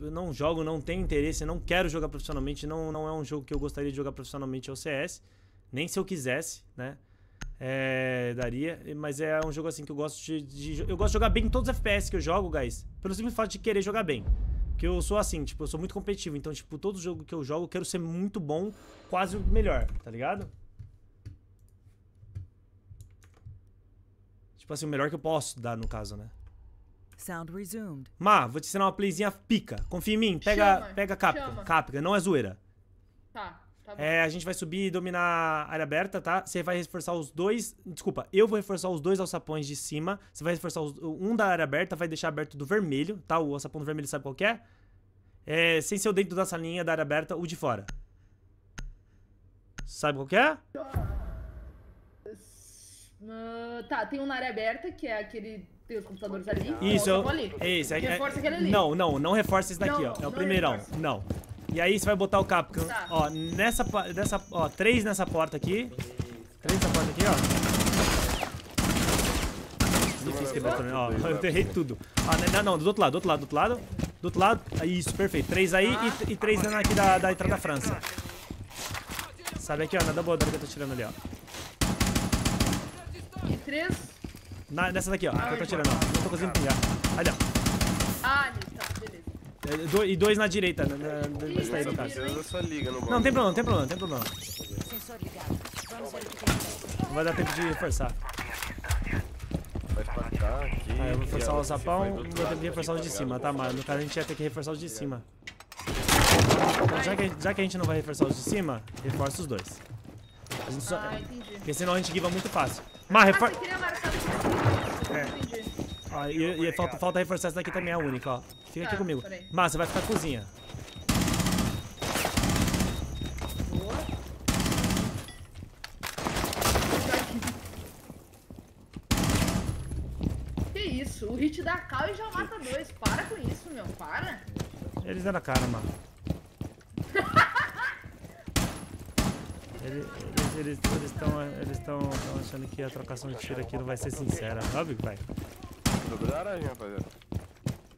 eu não jogo, não tenho interesse, não quero jogar profissionalmente, não, não é um jogo que eu gostaria de jogar profissionalmente, é o CS. Nem se eu quisesse, né? É, daria, mas é um jogo assim que eu gosto de, de, Eu gosto de jogar bem em todos os FPS que eu jogo, guys. Pelo simples fato de querer jogar bem. Porque eu sou assim, tipo, eu sou muito competitivo. Então, tipo, todo jogo que eu jogo, eu quero ser muito bom, quase o melhor, tá ligado? Tipo assim, o melhor que eu posso dar, no caso, né? Sound resumed. Má, vou te ensinar uma playzinha pica. Confia em mim. Pega, Chama, pega Capca. chama. Capca, não é zoeira. Tá, tá bom. É, a gente vai subir e dominar a área aberta, tá? Você vai reforçar os dois. Desculpa, eu vou reforçar os dois alçapões de cima. Você vai reforçar os- um da área aberta, vai deixar aberto do vermelho, tá? O alçapão do vermelho sabe qual que é? É, sem ser o dentro da salinha da área aberta, o de fora. Sabe qual que é? Ah, tá, tem um na área aberta, que é aquele. Tem os computadores ali. Isso, eu... ali. é isso. É, é- Reforça aquele ali. Não, não, não reforça esse daqui, Não, ó. É o primeirão. reforça. Não. E aí você vai botar o Capcom, Tá. ó, nessa, nessa, ó, três nessa porta aqui. Três nessa porta aqui, ó. Difícil quebrar também, ó. Eu errei tudo. Ó, né, não, não, do outro lado, do outro lado, do outro lado. Do outro lado. Ah, Isso, perfeito. Três aí e, e três dentro aqui da, da entrada da França. Sabe aqui, ó, na double que eu tô tirando ali, ó. E três. Na, nessa daqui, ó, que eu tô tirando, ó. Não tô conseguindo pingar. Ali, ó. Ah, ali, tá, beleza. É, do- E dois na direita, na, na, nessa aí, no caso. Não, não tem problema, não tem problema, não tem problema. Não vai dar tempo de reforçar. Faz pra cá, aqui. Aí eu vou reforçar a o sapão, vou ter que reforçar os de tá cima, tá? Mas no caso a gente ia ter que reforçar os de cima. Então, já, que, já que a gente não vai reforçar os de cima, reforça os dois. A gente só- Ah, entendi. porque senão a gente guiva muito fácil. Mas Ah, É. Entendi. Ó, e, e falta, falta reforçar essa daqui também, é a única, ó. Fica aqui Tá, comigo. peraí. Mas você vai ficar cozinha. Boa. Que isso? O hit da Cal e já mata dois. Para com isso, meu. Para. Eles deram a cara, mano. Eles estão eles, estão achando que a trocação de tiro aqui não vai ser sincera. Óbvio que vai. Da aranha, rapaziada.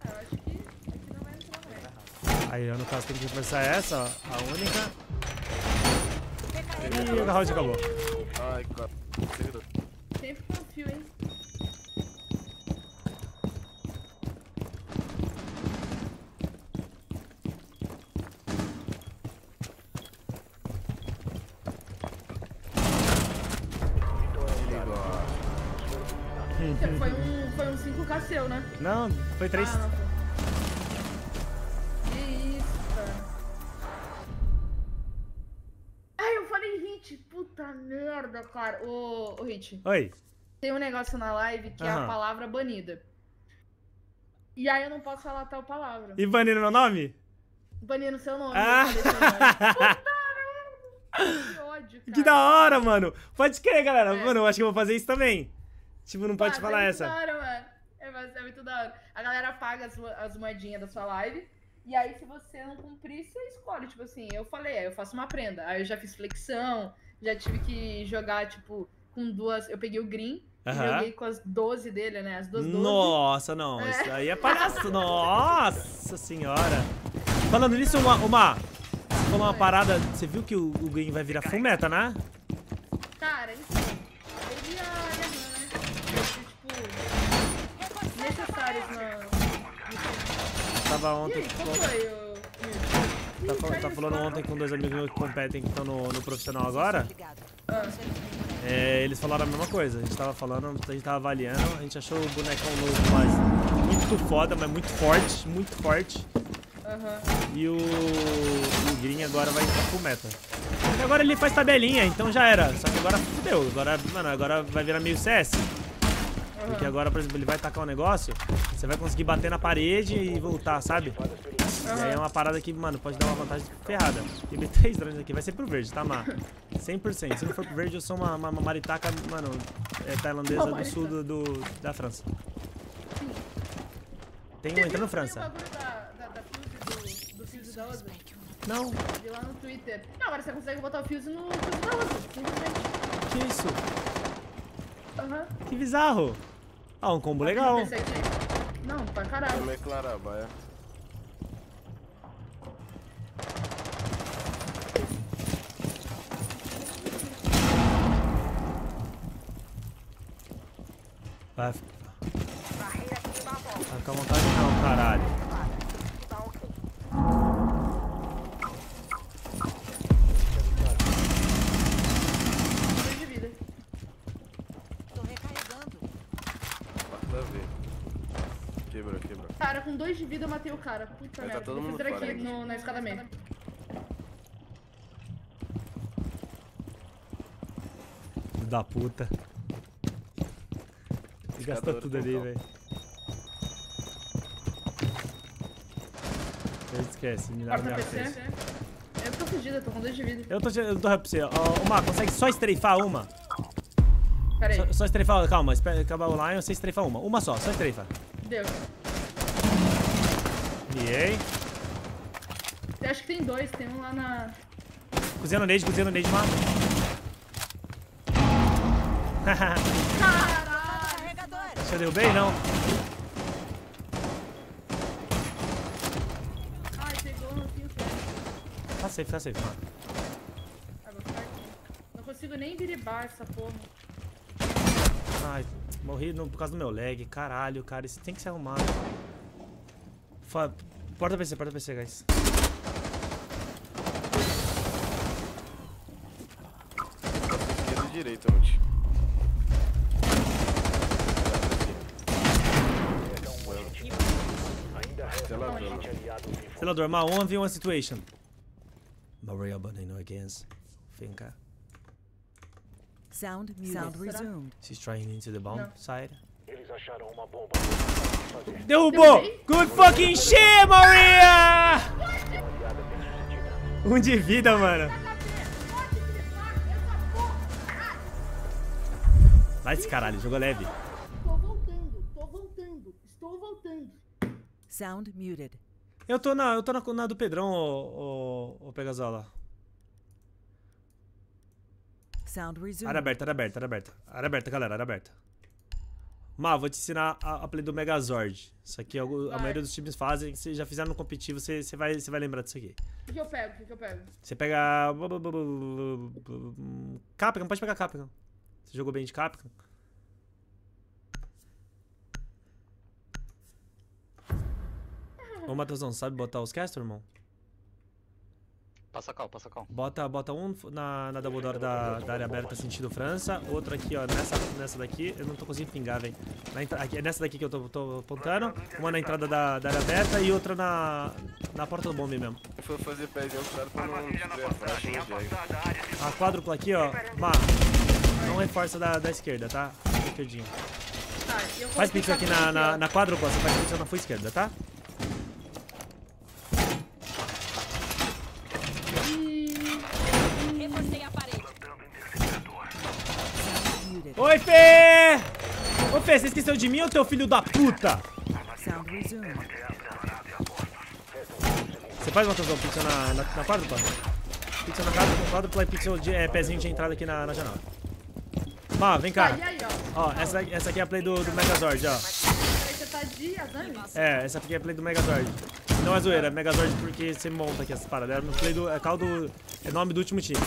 Eu acho que aqui não vai entrar mais. Aí, eu, no caso, tem que reforçar essa, ó. A única. E o round acabou. Ai, cara. Seguidor. Sempre confio, hein? Foi um, foi um 5k seu, né? Não, foi três. Ah, não foi. Que isso, cara. Ai, eu falei hit. Puta merda, cara. Ô, ô Hit, Oi. tem um negócio na live que é Aham. a palavra banida. E aí eu não posso falar tal palavra. E baniram meu nome? Banindo seu nome. Ah. eu falei seu nome. Puta merda. Que ódio, cara. Que da hora, mano. Pode crer, galera. É. Mano, eu acho que eu vou fazer isso também. Tipo, não pode Ah, falar é essa. Muito da hora, mano. É, é muito da hora. A galera paga as, as moedinhas da sua live. E aí, se você não cumprir, você escolhe. Tipo assim, eu falei, aí eu faço uma prenda. Aí eu já fiz flexão, já tive que jogar, tipo, com duas. Eu peguei o green Aham. joguei com as 12 dele, né? As duas 12. Nossa, não. É. Isso aí é palhaço. Nossa senhora. Falando nisso, uma, uma. Você falou uma parada. Você viu que o, o Green vai virar full meta, né? Cara, então. Ele ia ia, né? Tipo, necessários na. no- Tava ontem. qual com- foi o. Tá, fal- tá falando ontem com dois amigos meus que competem que estão no, no profissional agora. Ah. É, eles falaram a mesma coisa. A gente tava falando, a gente tava avaliando, a gente achou o bonecão novo, mas muito foda, mas muito forte, muito forte. Aham. E o, o Green agora vai entrar full meta. E agora ele faz tabelinha, então já era. Só que agora fudeu. Agora, mano, agora vai virar meio CS. Porque agora, por exemplo, ele vai tacar um negócio, você vai conseguir bater na parede e voltar, sabe? E aí é uma parada que, mano, pode dar uma vantagem ferrada. Quebrei três drones aqui, vai ser pro verde, tá, Má? 100%. Se não for pro verde, eu sou uma, uma, uma maritaca, mano, é, tailandesa Uma do sul do, do- da França. Tem um entrando França. Não, Vi lá no Twitter. Não, agora você consegue botar o Fuse no Fuse da simplesmente. que isso? Aham. Que bizarro. Ah, um combo legal. Não, pra caralho. Vamos declarar, é. vai. Vai. Vai ficar à vontade não, caralho. Vida eu matei o cara. Puta Mas tá merda. todo mundo fazer fora aqui aqui. no, na escada meia. Filho da puta. Ele gastou Escador tudo ali, total. velho. Esquece, me dá Porta minha PC. frente. Eu tô fugida, tô com dois de vida. Eu tô, eu tô pra você. Ó, Ô, Mar, consegue só estreifar uma? Pera aí. Só, só estreifar, calma, espera acabar o Lion, você estreifa uma. Uma só, só estreifa. Deu. Miei. Acho que tem dois, tem um lá na. Cozinha no nade, cozinha no nade, Mar. Carregador. Você derrubei? Não. Ai, pegou no fio certo. Tá safe, tá safe, mano. Ah, vou ficar aqui. Não consigo nem viribar essa porra. Ai, morri no- por causa do meu lag. Caralho, cara, isso tem que ser arrumado. Fa porta PC, porta PC, guys. Esquerda e direita, Multi. Zelador. Zelador, mal 1v1 situation. Maria Bonino against Finca. Sound muted. Sound resumed. She's trying into the bomb Não. side. Eles acharam uma bomba. Derrubou! Good fucking shit, Maria! Um de vida, mano. Vai esse caralho, jogou leve. Tô voltando, tô voltando, estou voltando. Sound muted. Eu tô na, eu tô na, na do Pedrão, ô, ô, ô Pegazola. Sound resumed. Área aberta, área aberta, área aberta. Área aberta, galera, área aberta. Má, vou te ensinar a, a play do Megazord. Isso aqui é algo- a maioria dos times fazem. Se já fizeram no competitivo, você, você, vai, você vai lembrar disso aqui. O que, que eu pego? O que, que eu pego? Você pega. Capcom, pode pegar Capcom. Você jogou bem de Capcom? Ô, Matheusão, sabe botar os caster, irmão? Passa cal, passa cal. Bota, bota um na, na double door da, da área aberta sentido França, outro aqui, ó, nessa, nessa daqui, eu não tô conseguindo pingar, velho. É nessa daqui que eu tô, tô apontando, uma na entrada da, da área aberta e outra na, na porta do bombe mesmo. Eu fui fazer pezinho cara pra não a quádrupla aqui, ó, Má, não reforça da, da esquerda, tá? Esquerdinho. Tá, Faz pixel aqui na, na, na quádrupla, você faz pixel na full esquerda, tá? E... Reforcei a parede. Sound muted. Oi, Fê! Ô, Fê, você esqueceu de mim ou teu filho da puta? Você faz, Matheusão, pixel na, na, na quádrupla? Pixel na quádrupla e pixel de é, pezinho de entrada aqui na, na janela. Má, vem cá. aí, ó. Ó, essa, essa aqui é a play do, do Megazord, ó. Você tá de? É, essa aqui é a play do Megazord. Não é zoeira, é Megazord porque você monta aqui essas paradas. É, no play do, é caldo. É nome do último time.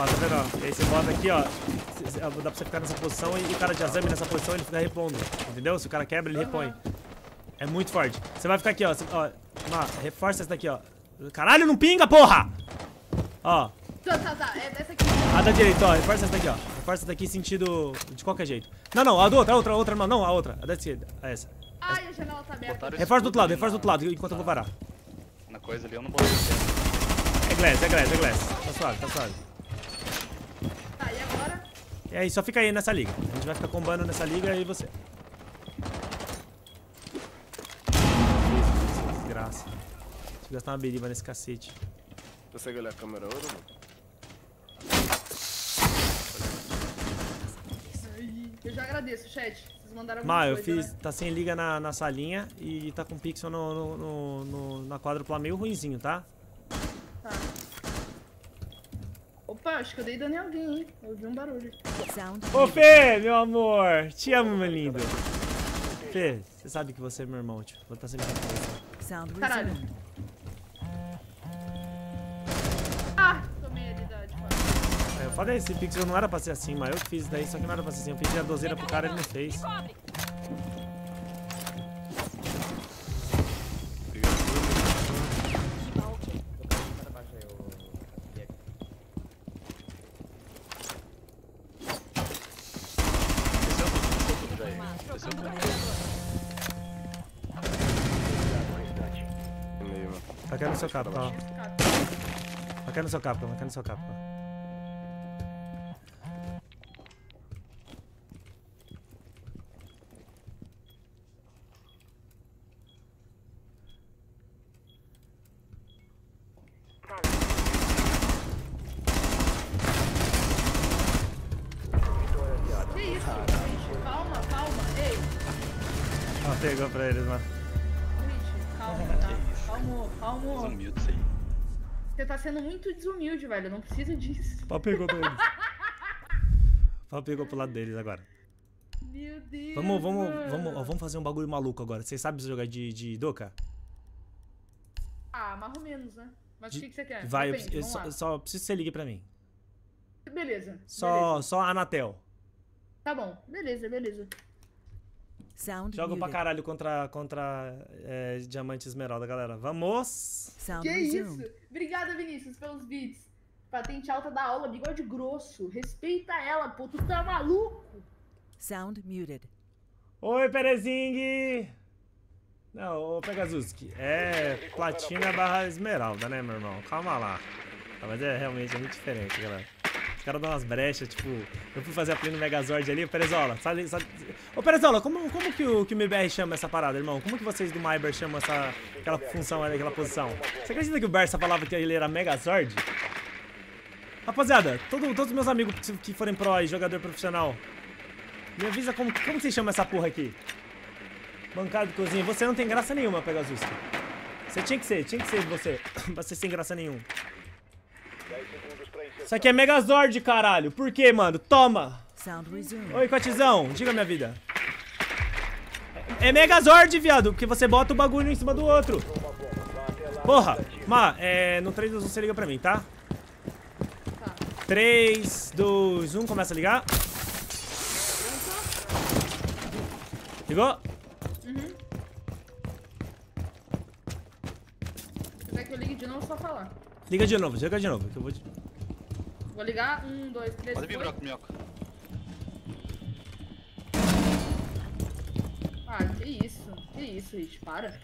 Ó, tá vendo? Ó? E aí você bota aqui, ó. Dá pra você ficar nessa posição e o cara de Azami nessa posição ele fica repondo. Entendeu? Se o cara quebra, ele repõe. É muito forte. Você vai ficar aqui, ó. cê- ó Má, reforça essa daqui, ó. Caralho, não pinga, porra! Ó, Tá, tá, tá. É dessa aqui. a da direita, ó. Reforça essa daqui, ó. Reforça essa daqui sentido de qualquer jeito. Não, não, a do outra, a outra, a outra, não, não, a outra. A da esquerda, a essa. Ai, a janela tá aberta. Reforça do outro lado, reforça do outro lado, enquanto eu vou parar. na- Na coisa ali eu não botei. É glass, é glass, é glass. Tá suave, tá suave. E aí, só fica aí nessa liga. A gente vai ficar combando nessa liga e você. Desgraça. Deixa eu gastar uma beriba nesse cacete. Consegue olhar a câmera ouro, mano? Eu já agradeço, chat. Vocês mandaram Má, eu coisa, fiz. né? Tá sem liga na, na salinha e tá com pixel no, no, no, no- na quadrupla meio ruinzinho, tá? Tá. Opa, acho que eu dei dano em alguém, hein? Eu ouvi um barulho. Ô Fê, meu amor! Te amo, meu lindo. Fê, você sabe que você é meu irmão, tio. Vou estar sempre aqui com você. Sound Caralho. Ah, tomei a idade, mano. Aí eu é esse pixel não era pra ser assim, mas eu fiz daí, só que não era pra ser assim. Eu pedi a dozeira pro cara e ele não fez. No seu capa, ó. Tá caindo no seu capa, tá caindo no seu capa. Que isso? Calma, calma. Ei, Ó, pegou pra eles, mano. Calma, calma. Desumilde isso aí. Você tá sendo muito desumilde, velho. Não precisa disso. Pau pegou pra eles. Pau pegou pro lado deles agora. Meu Deus. Vamos, vamos, vamos, ó, vamos fazer um bagulho maluco agora. Vocês sabem jogar de, de Doka? Ah, mais ou menos, né? Mas o que, que você quer? Vai, eu, Depende, eu vamos só, só preciso que você ligue pra mim. Beleza. Só, beleza. só Anatel. Tá bom. Beleza, beleza. Sound Jogo pra muted. caralho contra, contra é, Diamante e Esmeralda, galera. Vamos! Sound Que resumed. isso? Obrigada, Vinícius, pelos beats. Patente alta da aula, bigode grosso. Respeita ela, pô. Tu tá maluco? Sound muted. Oi, Perezing! Não, ô Pegazuski, é platina barra esmeralda, né, meu irmão? Calma lá. Mas é realmente é muito diferente, galera. Caras dão umas brechas, tipo, eu fui fazer a play no Megazord ali, Perezola, sabe, sabe... Ô Perezola, como, como que o, que o MBR chama essa parada, irmão? Como que vocês do Myber chamam essa, aquela função aquela posição? Você acredita que o Bersa falava que ele era Megazord? Rapaziada, todo, todos os meus amigos que- forem pro e jogador profissional, me avisa como, como vocês chamam essa porra aqui? Bancada de cozinha. Você não tem graça nenhuma, Pegasus. Você tinha que ser, tinha que ser você. pra ser sem graça nenhum. Isso aqui é Megazord, caralho. Por quê, mano? Toma! Oi, Cotizão. Diga minha vida. É Megazord, viado. Porque você bota o bagulho em cima do outro. Porra. Ma, é, no 3, 2, 1 você liga pra mim, tá? Tá. 3, 2, 1, começa a ligar. Ligou? Se quiser que eu ligue de novo, só falar. Liga de novo, liga de novo. Que eu vou... Vou ligar. Um, dois, três. Pode vir, broco, minhoca. Ah, que isso? Que isso, gente? Para. Azul,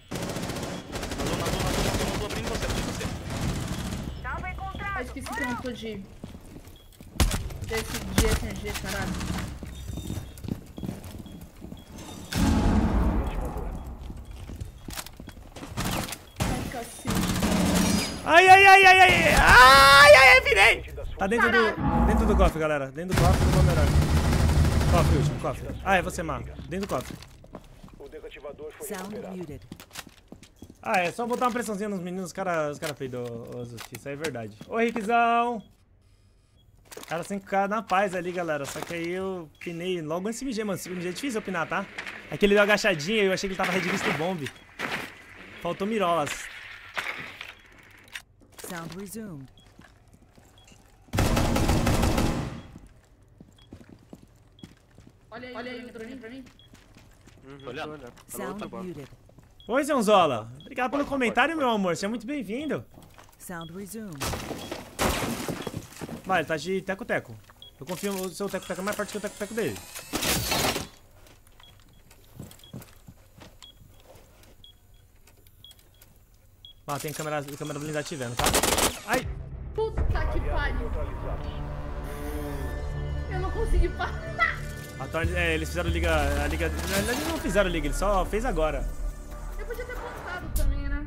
azul, azul, azul, azul, abrindo você, abrindo você. Ah, esqueci que eu não tô de. Desse de SNG, caralho. Ai, cacete. Ai, ai, ai, ai, ai, ai, ai, ai, virei! Tá dentro do, dentro do cofre, galera. Dentro do cofre, do melhor. Cofre, último, cofre. Ah, é você, Mar. Dentro do cofre. O desativador foi Sound muted. Ah, é só botar uma pressãozinha nos meninos, os caras os cara peidou, isso aí é verdade. Ô, Rickzão! Cara 5k na paz ali, galera. Só que aí eu pinei logo antes de MG, mano. Esse MG é difícil eu pinar, tá? É que ele deu agachadinha e eu achei que ele tava red vista bomb. Faltou mirolas. Sound resumed. Olha aí, olha aí, pra mim, pra mim. Uhum, tô olhando. Tá Sound banda. muted. Oi, Zãozola. Obrigado pelo comentário, meu amor. Seja muito bem-vindo. Sound resumed. Vai, ele tá de teco-teco. Eu confio no seu teco-teco é mais forte que o teco-teco dele. Ah, tem câmera, câmera blindada te vendo, tá? Ai! Puta que pariu. Eu não consegui parar. A Torn, é, eles fizeram liga. A liga. Na verdade, eles não fizeram liga, eles só fez agora. Eu podia ter plantado também, né?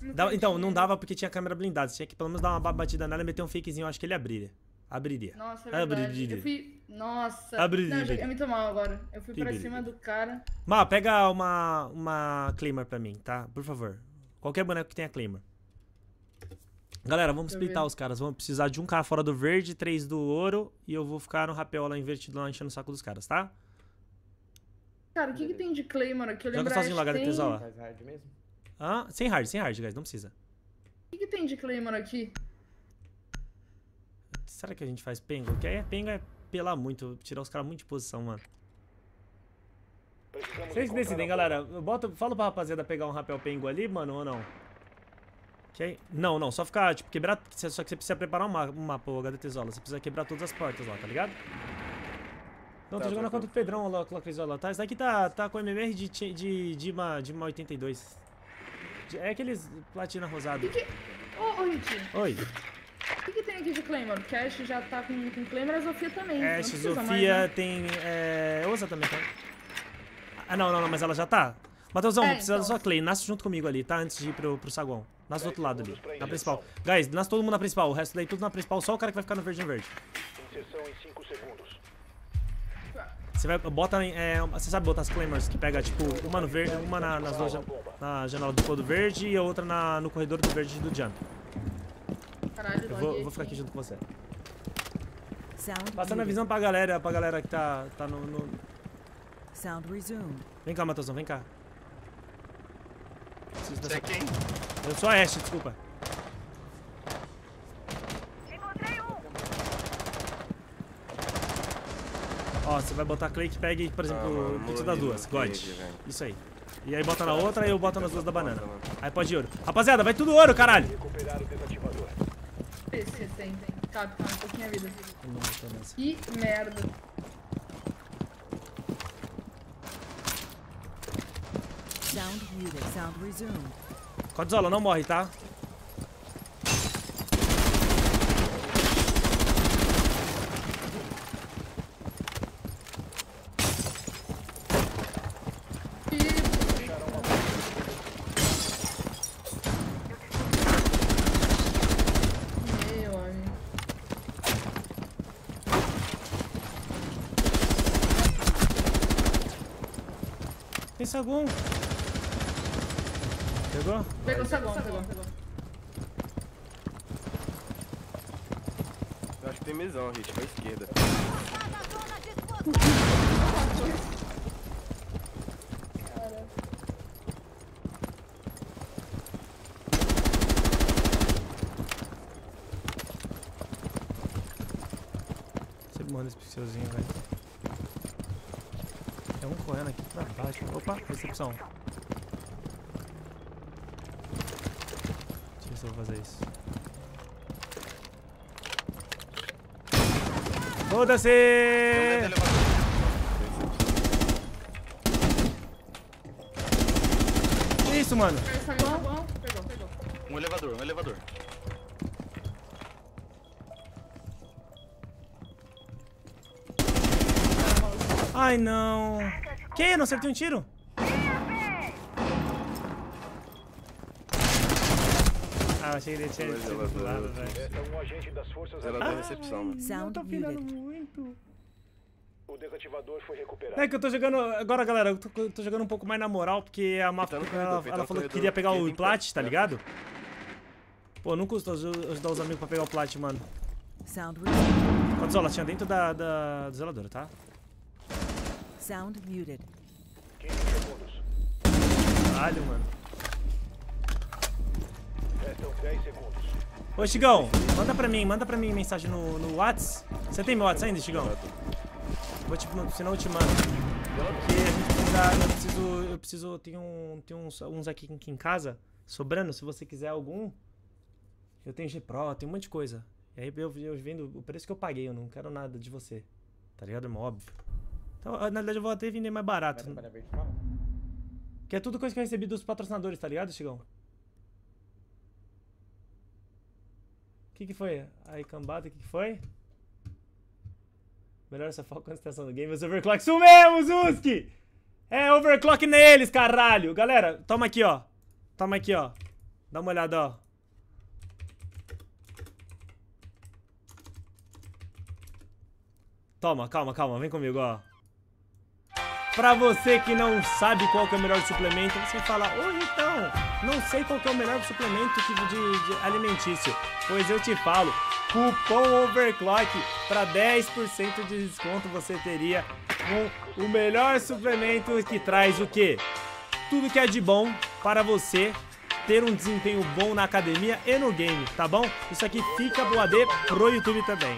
No Dava- então, não dava porque tinha câmera blindada. Você tinha que pelo menos dar uma ba- batida nela e meter um fakezinho, eu acho que ele abriria. Abriria. Nossa, é verdade. Abriria. Eu fui. Nossa. Abriria. Não, eu joguei muito mal agora. Eu fui pra Abriria. cima do cara. Má, pega uma, uma Claymore pra mim, tá? Por favor. Qualquer boneco que tenha Claymore. Galera, vamos splitar os caras. Vamos precisar de um cara fora do verde, três do ouro. E eu vou ficar no rapel lá invertido lá enchendo o saco dos caras, tá? Cara, o que, que tem de Claymore aqui? Eu Joga lembro sozinho lá, que tem... Mesmo? Ah, sem hard, sem hard, guys. Não precisa. O que, que tem de Claymore aqui? Será que a gente faz pengo? Porque aí pengo é pelar muito, tirar os caras muito de posição, mano. Vocês que decidem, galera. Bota, fala pra rapaziada pegar um rapel pengo ali, mano, ou não? Que aí- Não, não, só ficar, tipo, quebrar. Só que você precisa preparar um ma- um mapa, o HD Tesola. Você precisa quebrar todas as portas lá, tá ligado? Não, tô Tá, jogando tá, contra o Pedrão lá, lá, Crisola, tá? Esse daqui tá, tá com MMR de, ti- de, de, uma, de uma 82. De- É aqueles platina rosado. Ô, ô Hit, Oi. o que, que tem aqui de Claymore? Porque a Ashe já tá com, com Claymore, a Sofia também. É, não precisa mais, Sofia né? tem. É. Também, tá? Ah, não, não, não, mas ela já tá. Matheusão, É, precisa da então. sua Clay. Nasce junto comigo ali, tá? Antes de ir pro, pro saguão. Nasce do outro lado ali, na principal. Guys, nasce todo mundo na principal. O resto daí tudo na principal, só o cara que vai ficar no verde em verde. Inserção em 5 segundos. Você vai, bota, é, você sabe botar as claimers que pega, tipo, uma no verde, uma na, nas duas, na janela do do verde e a outra na, no corredor do verde do jump. Caralho, Eu vou, vou ficar aqui junto com você. Passando a visão pra galera, pra galera que tá, tá no, no- Sound resumed. Vem cá, Matheusão, vem cá. Preciso Você dessa- é quem? Eu sou a Ashe, desculpa. Ó, você vai botar Clay que pegue, por exemplo, Ah, o morri das duas, God. Isso aí. E aí bota na outra e eu boto nas duas da banana. Aí pode ouro. Rapaziada, vai tudo ouro, caralho! Recuperar o desativador. Esse, esse tem, tem. Cabe, cabe um pouquinho a vida. Que merda. Sound muted. Sound resumed. Codzola, não morre, tá? Tem saguão. Pegou? Pegou pegou, pegou. Eu acho que tem mesão, Hit, pra esquerda. Sempre manda esse pixelzinho, velho. Tem um correndo aqui pra baixo. Opa, recepção. Deixa eu ver se eu vou fazer isso. Foda-se! Que isso, mano? Um elevador, um elevador. Ai, não. Que? Não acertei um tiro? Ah, achei que ele tinha sido do lado, velho. Um agente das forças Ela armadas. da recepção, mano. Sound Tá virando muted. muito. O desativador foi recuperado. É que eu tô jogando. Agora, galera, eu tô, eu tô jogando um pouco mais na moral, porque a Mafia Tá no ela, corredor, tá ela falou que queria pegar o plat, tá É. ligado? Pô, não custa aju- ajudar os amigos pra pegar o plat, mano. Sound. Quantos tinha dentro da, da, do zelador, tá? Sound muted. 15 segundos. Caralho, mano. Restam 10 segundos. Ô, Chigão, manda pra mim, manda pra mim mensagem no, no Whats. Você tem meu Whats ainda, Chigão? Vou te, senão eu te mando. Porque a gente precisa, eu preciso, eu preciso, tem um, tem uns, uns aqui, aqui em casa, sobrando, se você quiser algum. Eu tenho G Pro, tem um monte de coisa. E aí eu, eu vendo o preço que eu paguei, eu não quero nada de você. Tá ligado, irmão? Óbvio. Então, na verdade, eu vou até vender mais barato. Que é tudo coisa que eu recebi dos patrocinadores, tá ligado, Chigão? Que que foi? Aí, cambada, o que que foi? Melhor só foco extensão do game, os overclock. Isso mesmo, Zuski! É overclock neles, caralho! Galera, toma aqui, ó. Toma aqui, ó. Dá uma olhada, ó. Toma, calma, calma, vem comigo, ó. Pra você que não sabe qual é o melhor suplemento, você fala, ô então, não sei qual é o melhor suplemento que- de, de alimentício. Pois eu te falo, cupom OVERCLOCK para 10% de desconto você teria com o melhor suplemento que traz o quê? Tudo que é de bom para você ter um desempenho bom na academia e no game, tá bom? Isso aqui fica pro AD pro YouTube também.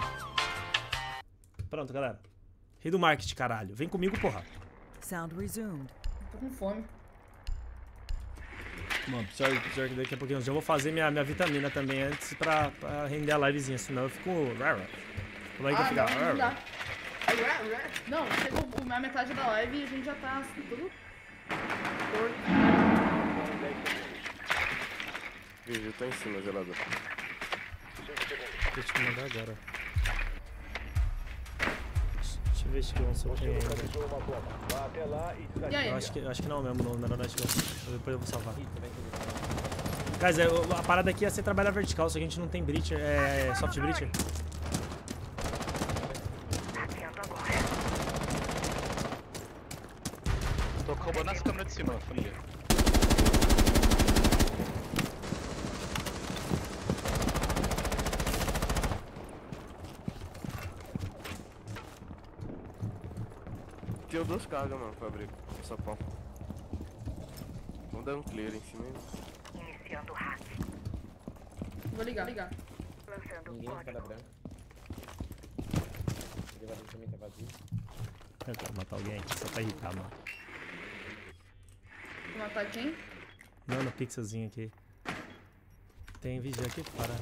Pronto, galera. Rei do marketing, caralho. Vem comigo, porra. Sound resumed. Tô com fome. Mano, pior, pior que daqui a pouquinho eu já vou fazer minha, minha vitamina também antes pra, pra render a livezinha, senão eu fico. Como é que eu Ah, fico? não, não dá. Não, chegou a metade da live e a gente já tá assim, tudo. Vídeo tá em cima, gelador. Deixa eu te mandar agora. Se eu ainda. e aí? Eu acho que, eu acho que não mesmo, não, verdade que eu, depois eu vou salvar. Guys, é, a parada aqui é você trabalhar vertical, só que a gente não tem breacher, é soft breacher. Tô roubando essa câmera de cima, família. Tinha duas cargas, mano, pra abrir o sapão. Vamos dar um clear em cima aí. Iniciando hack. Vou ligar, ligar. Lançando Ninguém código. branca. O elevador também tá vazio. Eu quero matar alguém aqui só pra irritar, mano. Vou matar quem? Não, no pixelzinho aqui. Tem vigil aqui para.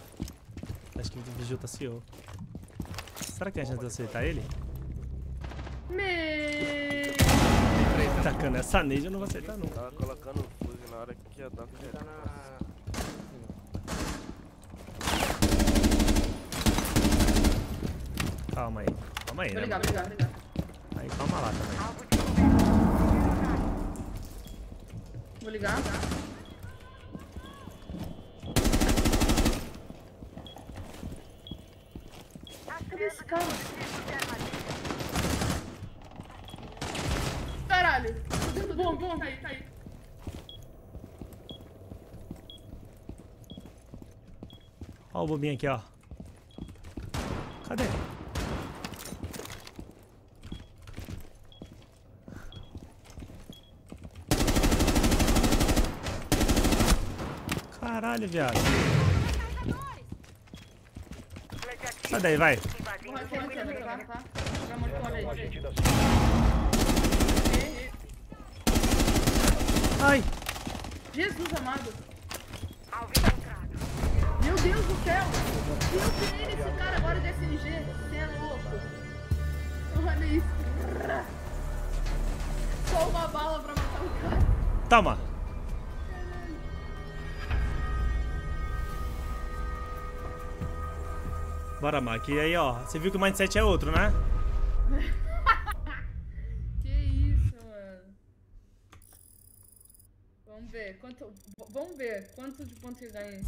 Acho que o vigil tá CEO. Será que tem a eu acertar ele? Me... Tacando essa nade eu não vou acertar nunca. Tava colocando o fuse na hora que ia dar Tá na. Calma aí. Calma aí, Vou né? ligar, mano? vou ligar, vou ligar. Aí calma lá também. Vou ligar. Cadê esse cara? Caralho! Bom, bom, tá aí, tá aí. Ó o bobinho aqui, ó. Cadê? Caralho, viado. Sai daí, vai. Tá? tá? Um aí. agente da Ai! Jesus amado. Meu Deus do céu! Eu tirei esse cara agora de SMG. Você é louco. Olha isso. Só uma bala pra matar o cara. Toma! Bora, Mac. E aí, ó. Você viu que o mindset é outro, né? Que isso, mano. Vamos ver. Quanto... De ponto que ganha?